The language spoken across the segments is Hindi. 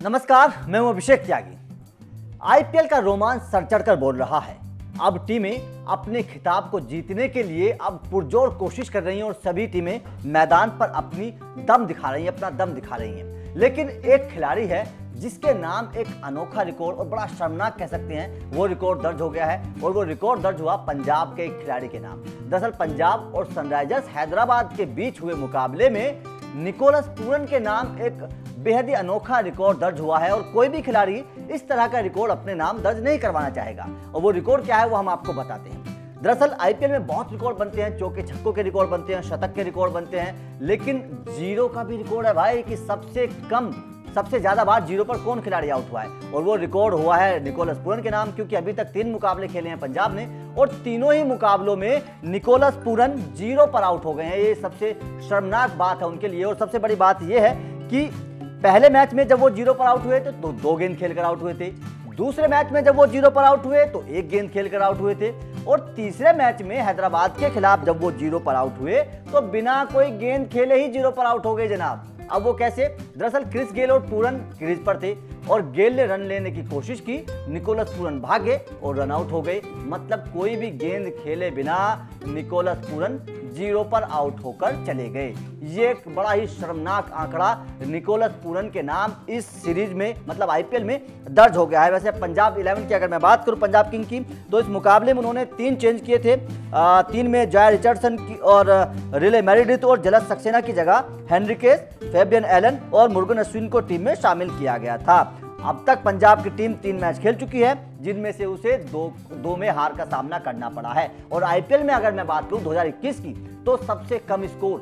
नमस्कार, मैं हूँ अभिषेक त्यागी। आईपीएल का रोमांच सर चढ़कर बोल रहा है। अब टीमें अपने खिताब को जीतने के लिए अब पुरजोर कोशिश कर रही हैं और सभी टीमें मैदान पर अपनी दम दिखा रही हैं, अपना दम दिखा रही हैं। लेकिन एक खिलाड़ी है जिसके नाम एक अनोखा रिकॉर्ड और बड़ा शर्मनाक कह सकते हैं, वो रिकॉर्ड दर्ज हो गया है और वो रिकॉर्ड दर्ज हुआ पंजाब के एक खिलाड़ी के नाम। दरअसल पंजाब और सनराइजर्स हैदराबाद के बीच हुए मुकाबले में निकोलस पूरन के नाम एक बेहद ही अनोखा रिकॉर्ड दर्ज हुआ है और कोई भी खिलाड़ी इस तरह का रिकॉर्ड अपने नाम दर्ज नहीं करवाना चाहेगा। और वो रिकॉर्ड क्या है वो हम आपको बताते हैं। दरअसल आईपीएल में बहुत रिकॉर्ड बनते हैं, चौके छक्कों के रिकॉर्ड बनते हैं, शतक के रिकॉर्ड बनते हैं, लेकिन ज़ीरो का भी रिकॉर्ड है भाई कि सबसे कम सबसे ज़्यादा बार ज़ीरो पर कौन खिलाड़ी आउट हुआ है? और वो रिकॉर्ड हुआ है निकोलस पूरन के नाम, क्योंकि अभी तक तीन मुकाबले खेले हैं पंजाब ने, और तीनों ही मुकाबलों में निकोलस पूरन ज़ीरो पर आउट हो गए हैं। ये सबसे शर्मनाक बात है उनके लिए, और सबसे बड़ी बात यह है कि पहले मैच में जब वो ज़ीरो पर आउट हुए थे तो दो गेंद खेलकर आउट हुए थे। दूसरे मैच में जब वो ज़ीरो पर आउट हुए तो एक गेंद खेलकर आउट हुए थे। और तीसरे मैच में हैदराबाद के खिलाफ जब वो ज़ीरो पर आउट हुए तो बिना कोई गेंद खेले ही ज़ीरो पर आउट हो गए जनाब। अब वो कैसे? दरअसल क्रिस गेल और पूरन क्रिज पर थे। और गेल ने रन लेने की कोशिश की। निकोलस पूरन भागे और रन आउट हो गए। मतलब कोई भी गेंद खेले बिना निकोलस पूरन ज़ीरो पर आउट होकर चले गए। ये एक बड़ा ही शर्मनाक आंकड़ा निकोलस पूरन के नाम इस सीरीज़ में मतलब आईपीएल में दर्ज हो गया है। वैसे पंजाब इलेवन की अगर मैं बात करूँ पंजाब किंग की तो इस मुकाबले में उन्होंने तीन चेंज किए थे। आ, तीन में जॉय रिचर्डसन की और रिले मैरिडिथ और जलस सक्सेना की जगह हेनरिकेस फेबियन एलन और मुर्गन अश्विन को टीम में शामिल किया गया था। अब तक पंजाब की टीम तीन मैच खेल चुकी है। जिनमें से उसे दो दो में हार का सामना करना पड़ा है। और आईपीएल में अगर मैं बात करूँ 2021 की तो सबसे कम स्कोर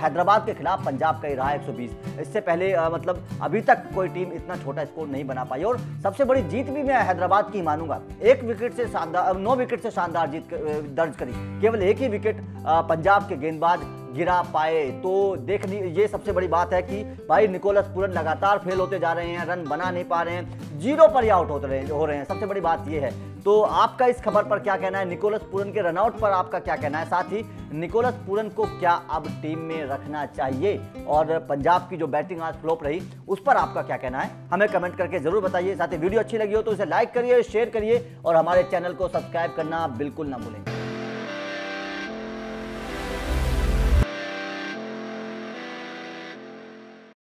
हैदराबाद के खिलाफ पंजाब का ही रहा 120 इससे पहले आ, मतलब अभी तक कोई टीम इतना छोटा स्कोर नहीं बना पाई। और सबसे बड़ी जीत भी मैं हैदराबाद की मानूँगा। एक विकेट से शानदार नौ विकेट से शानदार जीत दर्ज करी। केवल एक ही विकेट पंजाब के गेंदबाज गिरा पाए। तो देख ये सबसे बड़ी बात है कि भाई निकोलस पूरन लगातार फेल होते जा रहे हैं रन बना नहीं पा रहे हैं ज़ीरो पर ही आउट होते रहे हो रहे हैं। सबसे बड़ी बात यह है। तो आपका इस खबर पर क्या कहना है? निकोलस पूरन के रनआउट पर आपका क्या कहना है? साथ ही, निकोलस पूरन को क्या अब टीम में रखना चाहिए? और पंजाब की जो बैटिंग आज फ्लोप रही, उस पर आपका क्या कहना है? हमें कमेंट करके ज़रूर बताइए। साथ ही, वीडियो अच्छी लगी हो तो इसे लाइक करिए, शेयर करिए, और हमारे चैनल को सब्सक्राइब करना बिल्कुल ना भूलें।